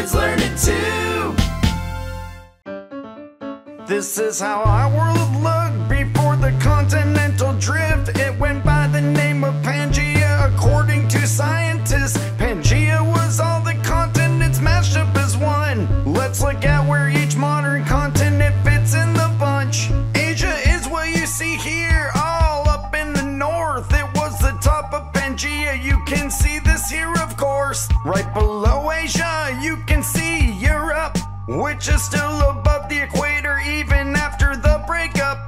kids too. This is how our world You can see this here, of course. Right below Asia, you can see Europe, which is still above the equator even after the breakup.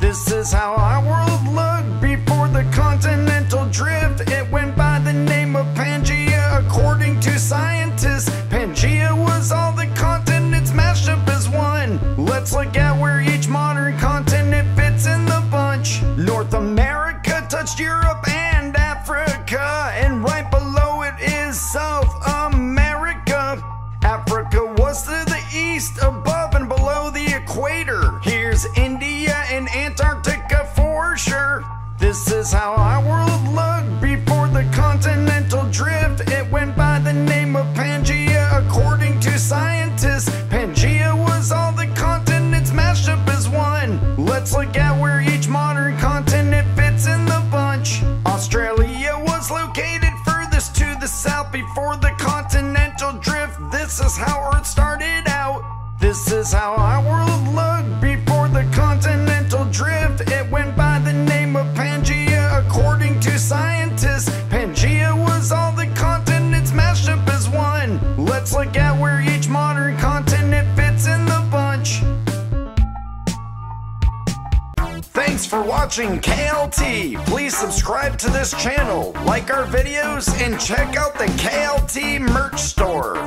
This is how our world looked before the continental drift. It went by the name of Pangea, according to scientists. Pangea was all the continents mashed up as one. Let's look at where each modern continent fits in the bunch. North America touched Europe Here's India and Antarctica for sure. This is how our world looked before the continental drift. It went by the name of Pangea, according to scientists. Pangea was all the continents mashed up as one. Let's look at where each modern continent fits in the bunch. Australia was located furthest to the south before the continental drift. This is how Earth started out. This is how our world looked Thanks for watching KLT. Please subscribe to this channel, like our videos, and check out the KLT merch store.